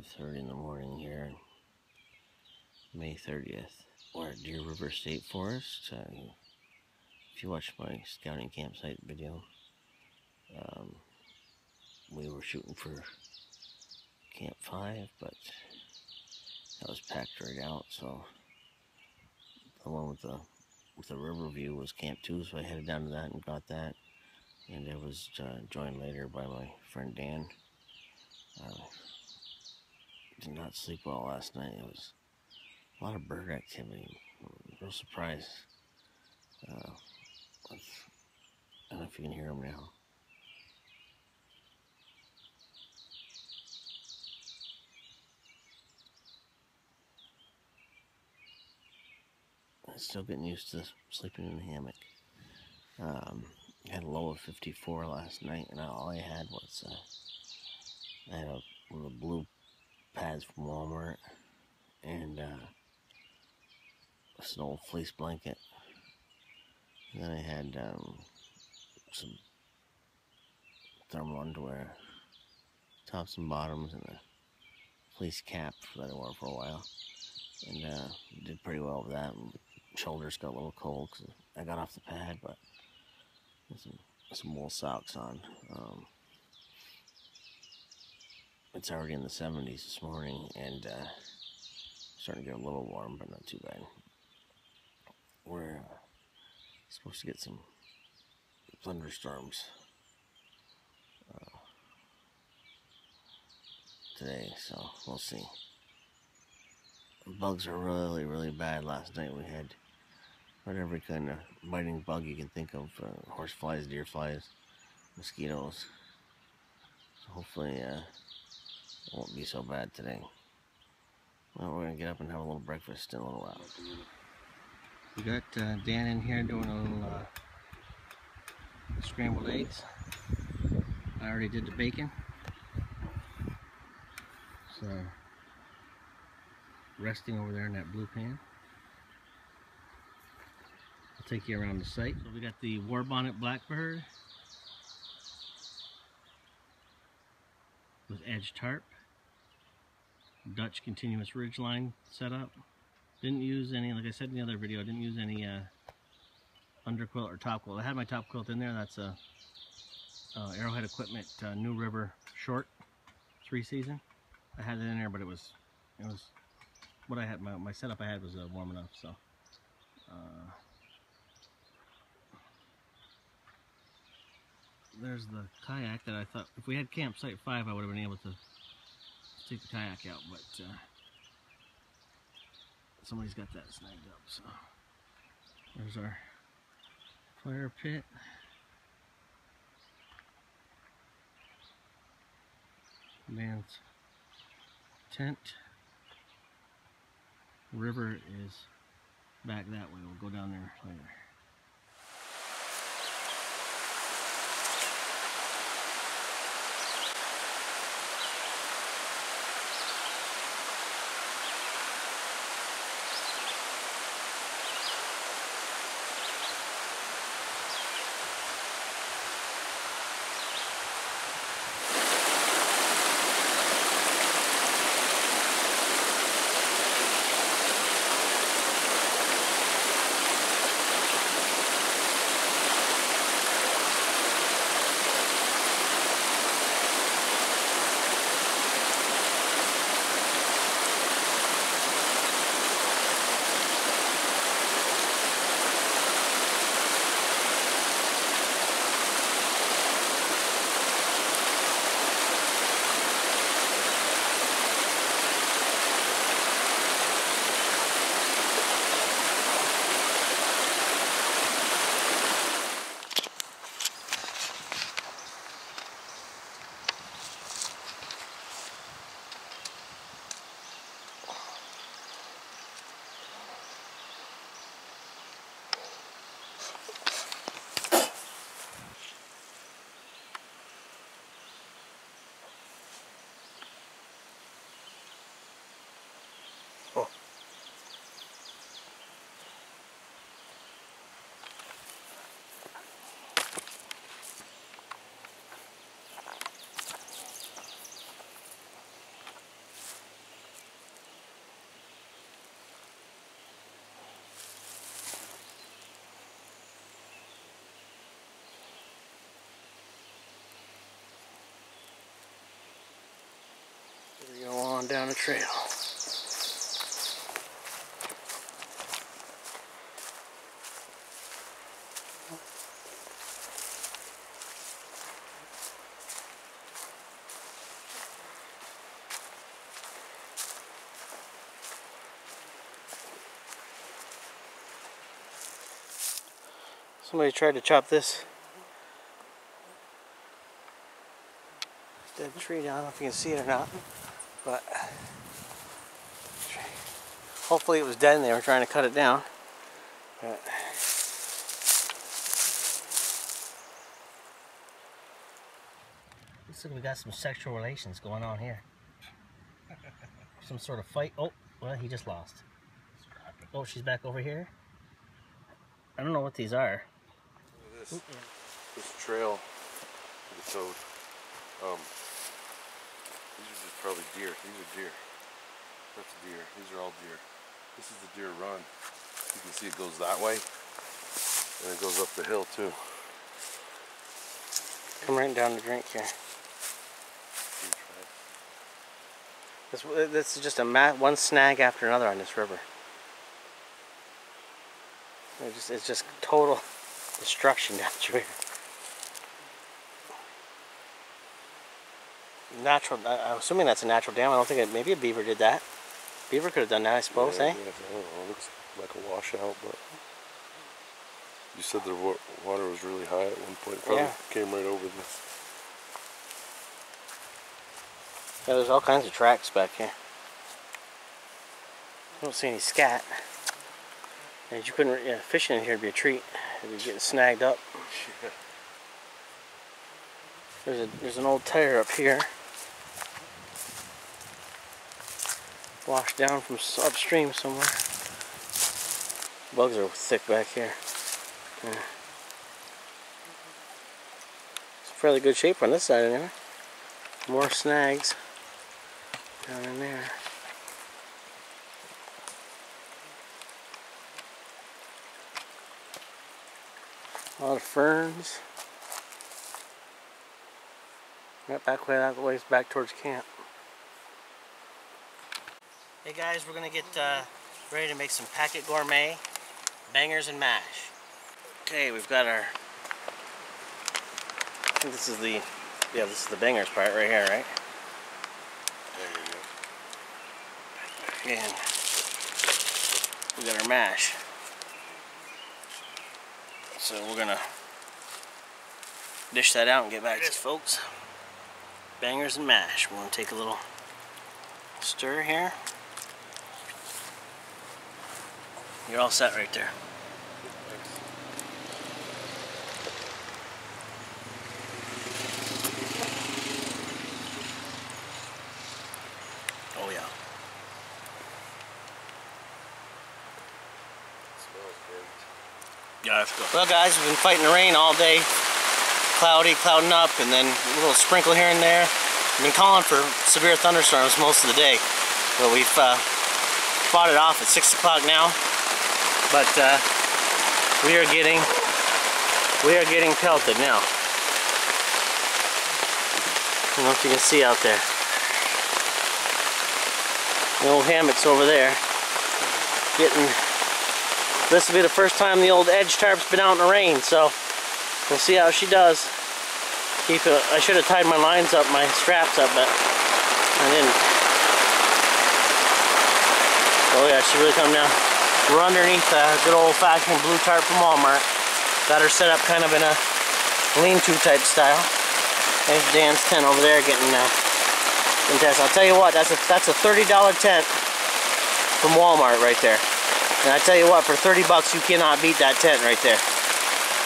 5.30 in the morning here, May 30th. We're at Deer River State Forest. If you watched my scouting campsite video, um, we were shooting for Camp 5, but that was packed right out, so the one with the with the river view was Camp 2, so I headed down to that and got that. And it was uh, joined later by my friend Dan. Uh, did not sleep well last night. It was a lot of bird activity. No surprise. Uh, I don't know if you can hear them now. I'm still getting used to sleeping in the hammock. Um, I had a low of 54 last night, and all I had was uh, had a, little blue pads from Walmart and uh, an old fleece blanket. And then I had um, some thermal underwear, tops and bottoms, and a fleece cap that I wore for a while. And uh, did pretty well with that. Shoulders got a little cold because I got off the pad, but some, some wool socks on. Um, it's already in the 70s this morning and uh, starting to get a little warm, but not too bad. We're uh, supposed to get some thunderstorms uh, today, so we'll see. Bugs are really, really bad. Last night we had every kind of biting bug you can think of uh, horse flies, deer flies, mosquitoes. So hopefully, uh, won't be so bad today. Well, we're gonna get up and have a little breakfast in a little while. We got uh, Dan in here doing a little uh, scrambled eggs. I already did the bacon. So, resting over there in that blue pan. I'll take you around the site. So we got the Warbonnet blackbird with edge tarp. Dutch continuous ridge line setup. Didn't use any, like I said in the other video, I didn't use any uh, underquilt or top quilt. I had my top quilt in there. That's a uh, Arrowhead Equipment uh, New River short three season. I had it in there, but it was it was what I had. My, my setup I had was uh, warm enough, so. Uh, there's the kayak that I thought if we had campsite five I would have been able to take the kayak out but uh, somebody's got that snagged up so. There's our fire pit. Dan's tent. River is back that way. We'll go down there later down the trail. Somebody tried to chop this dead tree down. I don't know if you can see it or not, but hopefully it was dead and they were trying to cut it down. But looks like we got some sexual relations going on here. Some sort of fight. Oh, well, he just lost. Oh, she's back over here. I don't know what these are. This, this trail the toad. Um, these are just probably deer. These are deer. That's deer. These are all deer. This is the deer run. You can see it goes that way. And it goes up the hill too. Come right down to drink here. This, this is just a one snag after another on this river. It just, it's just total destruction down through here. Natural, I'm assuming that's a natural dam. I don't think it, maybe a beaver did that. Beaver could have done that, I suppose, yeah, eh? yeah, I don't know. It looks like a washout, but you said the water was really high at one point. Probably Yeah. came right over this. Yeah, there's all kinds of tracks back here. I don't see any scat. And you couldn't, yeah, fishing in here would be a treat. You'd be getting snagged up. There's a there's an old tire up here. Washed down from upstream somewhere. Bugs are thick back here. Yeah. It's fairly good shape on this side anyway. More snags down in there. A lot of ferns. Right back way that ways back towards camp. Hey guys, we're gonna get uh, ready to make some Packit Gourmet bangers and mash. Okay, we've got our. I think this is the yeah, this is the bangers part right here, right? There you go. And we got our mash. So we're gonna dish that out and get back to you folks. Bangers and mash. We're gonna take a little stir here. You're all set right there. Oh yeah. Well, guys, we've been fighting the rain all day. Cloudy, clouding up, and then a little sprinkle here and there. We've been calling for severe thunderstorms most of the day. But we've uh, fought it off at 6 o'clock now. But uh, we are getting, we are getting pelted now. I don't know if you can see out there. The old hammock's over there. Getting this will be the first time the old edge tarp's been out in the rain, so we'll see how she does. Keep it, I should have tied my lines up, my straps up, but I didn't. Oh yeah, she really come down. We're underneath a good old-fashioned blue tarp from Walmart. Got her set up kind of in a lean-to type style. There's Dan's tent over there getting uh, tested. I'll tell you what, that's a that's a $30 tent from Walmart right there. And I tell you what, for 30 bucks, you cannot beat that tent right there.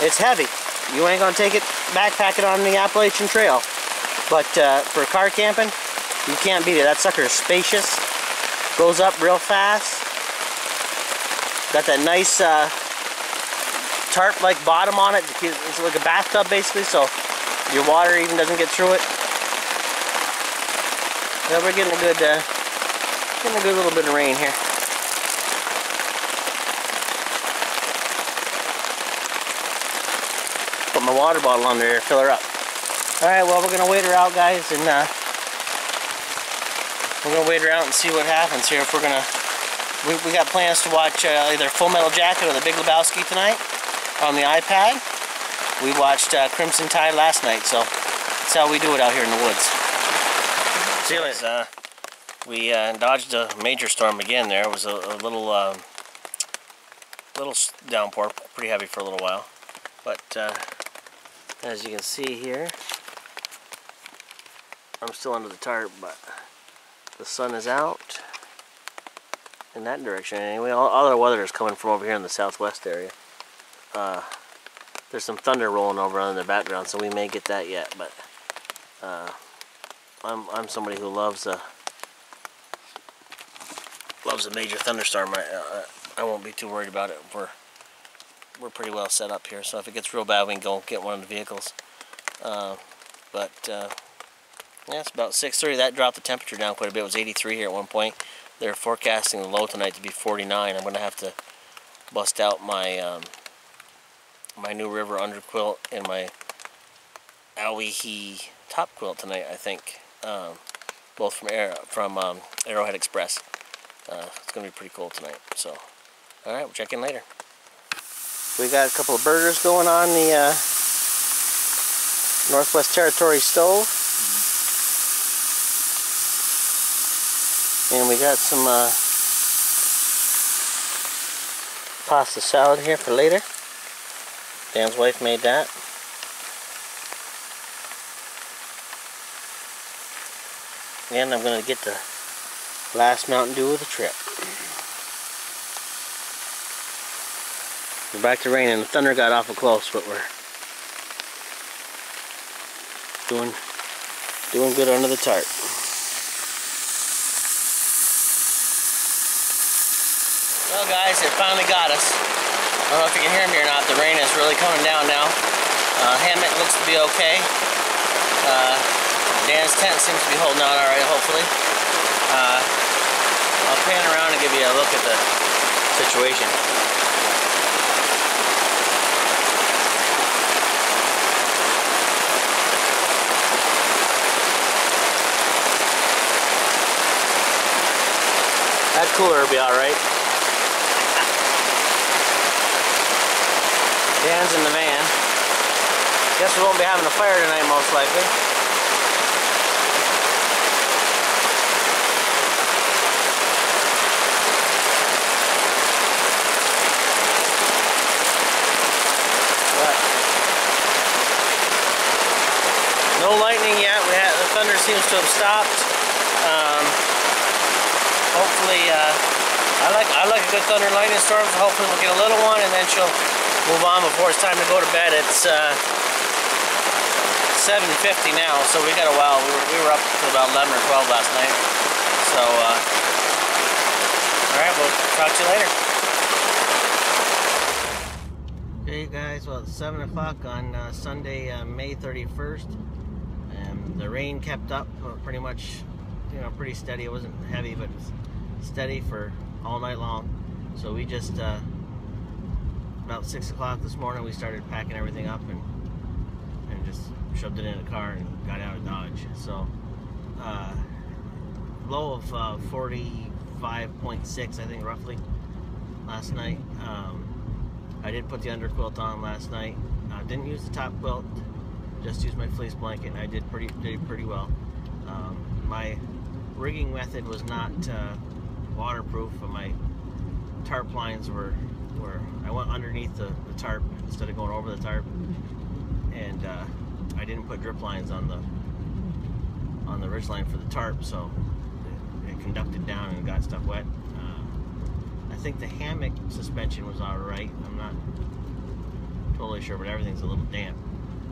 It's heavy. You ain't gonna take it, backpack it on the Appalachian Trail. But uh, for car camping, you can't beat it. That sucker is spacious, goes up real fast. Got that nice uh, tarp-like bottom on it. It's like a bathtub basically, so your water even doesn't get through it. Yeah, we're getting a good, uh, getting a good little bit of rain here. Put my water bottle under here, fill her up. Alright, well we're gonna wait her out guys and uh, we're gonna wait her out and see what happens here. If we're gonna, we, we got plans to watch uh, either Full Metal Jacket or The Big Lebowski tonight on the iPad. We watched uh, Crimson Tide last night, so that's how we do it out here in the woods. See you later. Uh, we uh, dodged a major storm again. There it was a, a little, uh, little downpour, pretty heavy for a little while, but uh, as you can see here, I'm still under the tarp, but the sun is out in that direction. Anyway, all, all the weather is coming from over here in the southwest area. Uh, there's some thunder rolling over in the background, so we may get that yet. But uh, I'm I'm somebody who loves a loves a major thunderstorm. I, I, I won't be too worried about it. We're we're pretty well set up here, so if it gets real bad, we can go get one of the vehicles. Uh, but uh, yeah, it's about 6:30. That dropped the temperature down quite a bit. It was 83 here at one point. They're forecasting the low tonight to be 49. I'm gonna have to bust out my um, my new river underquilt and my Aoihi top quilt tonight. I think um, both from Air from um, Arrowhead Express. Uh, it's gonna be pretty cool tonight. So, all right, we'll check in later. We got a couple of burgers going on the uh, Northwest Territory stove. And we got some uh, pasta salad here for later. Dan's wife made that. And I'm going to get the last Mountain Dew of the trip. We're back to raining. The thunder got awful close, but we're doing doing good under the tarp. Well guys, it finally got us. I don't know if you can hear me or not. The rain is really coming down now. Uh, hammock looks to be okay. Uh, Dan's tent seems to be holding out alright, hopefully. Uh, I'll pan around and give you a look at the situation. That cooler will be alright. Dan's in the van. Guess we won't be having a fire tonight most likely. But no lightning yet. We had, the thunder seems to have stopped. Um, hopefully, uh, I like I like a good thunder and lightning storm, so hopefully we'll get a little one and then she'll move on before it's time to go to bed. It's uh, 7.50 now, so we got a while. We were, we were up to about 11 or 12 last night. So, uh, alright, we'll talk to you later. Hey guys, well it's 7 o'clock on uh, Sunday, uh, May 31st. And the rain kept up pretty much, you know, pretty steady. It wasn't heavy, but steady for all night long. So we just, uh, about 6 o'clock this morning, we started packing everything up and, and just shoved it in a car and got out of Dodge. So, uh, low of uh, 45.6, I think, roughly, last night. Um, I did put the underquilt on last night. I didn't use the top quilt, just used my fleece blanket, and I did pretty did pretty well. Um, my rigging method was not uh, waterproof, but my tarp lines were, were I went underneath the, the tarp instead of going over the tarp, and uh, I didn't put drip lines on the on the ridge line for the tarp, so it, it conducted down and got stuff wet. Uh, I think the hammock suspension was all right. I'm not totally sure, but everything's a little damp.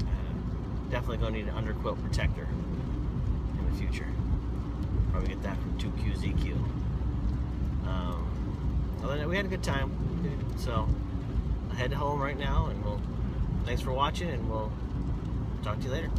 Uh, definitely going to need an underquilt protector in the future. Probably get that from 2QZQ. Um, other than that, we had a good time. So, I head home right now, and we'll. Thanks for watching, and we'll talk to you later.